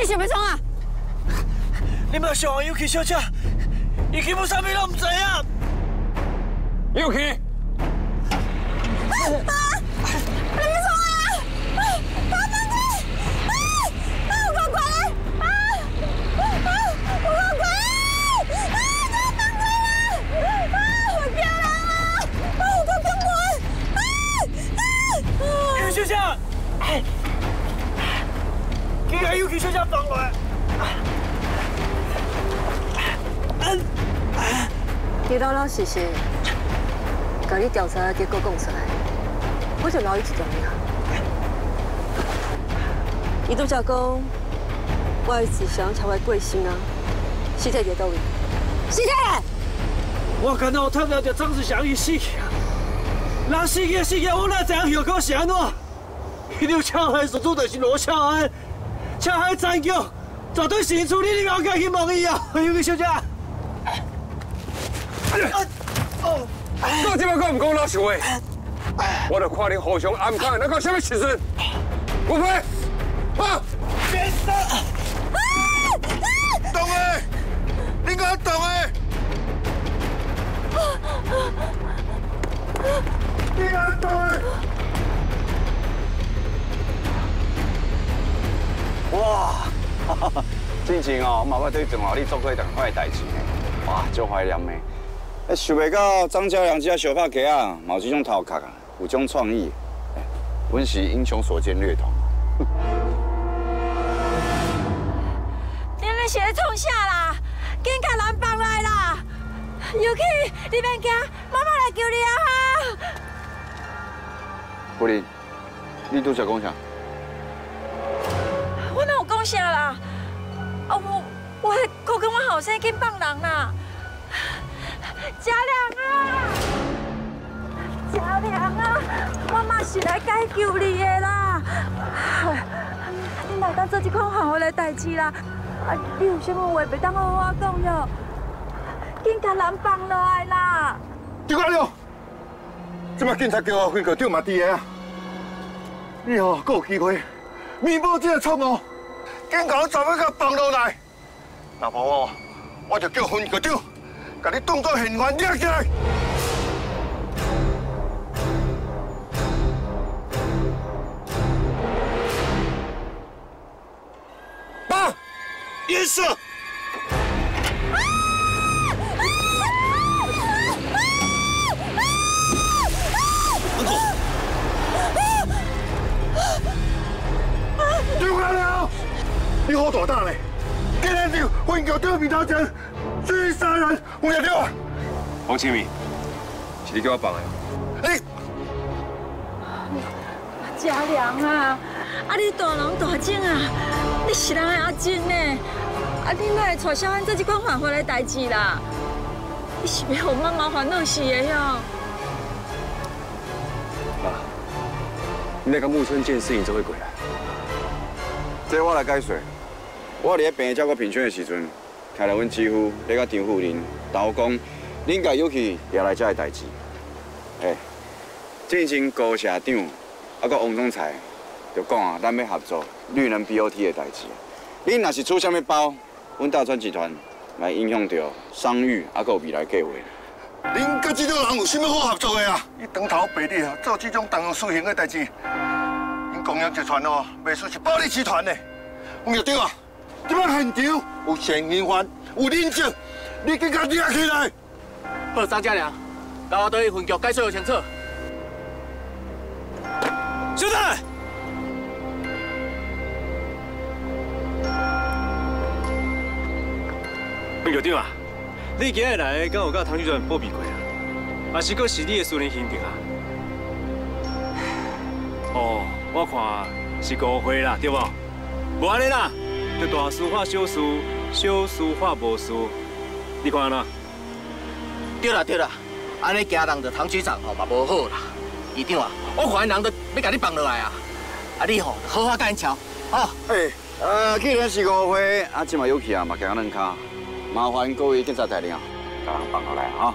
你想要创啊？你莫想啊，尤其小姐，伊欺负啥物拢唔知啊。尤其。又去小姐放来。你老老实实，把你调查的结果讲出来，我就饶你一条命。伊拄则讲，我是想超我贵姓啊？尸体在倒位？尸体！我刚才我听到张志祥伊死去啊！人死去死去，我哪知影后果是安怎？伊条枪害所做的是罗小安。车海残桥，绝对是处理你老家去问伊啊！尤其小姐，我今麦讲唔讲老实话，我就看你互相暗卡，那到什么时阵？吴飞！啊！真情哦，我嘛要对中华你做过一款的代志呢，哇，足怀念的。哎，想袂到张家良这小拍客啊，有这种头壳啊，有这种创意。哎，阮是英雄所见略同。你们是在创啥啦？警察拦帮来啦！尤其你别惊，妈妈来救你啊！不离，你拄则讲啥？我哪有讲啥啦？啊，我我我跟我后生去放人啦！嘉良啊，嘉良啊，我嘛是来解救你的啦！你哪当做这款犯法的代志啦？啊，你有什么话袂当好好讲哟？警察人放落来啦！警察了，这摆警察叫我回去丢马地的啊！你哦，还有机会。弥补这个错误，警察怎么个放落来？那无我，我就叫分局长，把你当作嫌犯抓起来。爸，严肃。好大胆嘞！今天就混淆对面头前，蓄意杀人，我要掉啊！黄清明，是你叫我绑的。你嘉良啊，啊你大人大警啊，你是人的阿金呢？啊你哪会带小安做这款犯法的代志啦？你是要让妈妈烦恼死的哟？妈，你那个木村见事情就会过来，这我来解说。我伫咧病照顾平泉的时阵，听到阮姊夫咧甲张夫人斗讲，恁家有去也来这的代志。哎，进行高社长，啊，个王总裁，就讲啊，咱要合作绿能 BOT 的代志。恁若是出什么包，阮大川集团来影响到商誉，啊，个未来计划。恁甲这种人有甚么好合作的啊？你当头白日，做这种东洋输行的代志，恁公阳集团哦，袂输是暴力集团的。王局长啊！这摆现场有嫌疑犯，有人证，你紧甲抓起来。好，张家良，跟我对分局解说有清楚。小弟，分局长啊，你今日来跟我甲唐局长报备过啊？还是阁是你的私人行程啊？哦，我看是误会啦，对不？无安尼啦。大事化小事，小事化无事，你看哪？对啦对啦，安尼惊人着唐局长吼嘛无好啦。局长啊，我看人都要甲你放落来啊！啊你吼好好干桥，好。哎，呃，既然是误会，啊，即嘛有去啊，嘛行两卡，麻烦各位警察大人啊，把人放落来啊。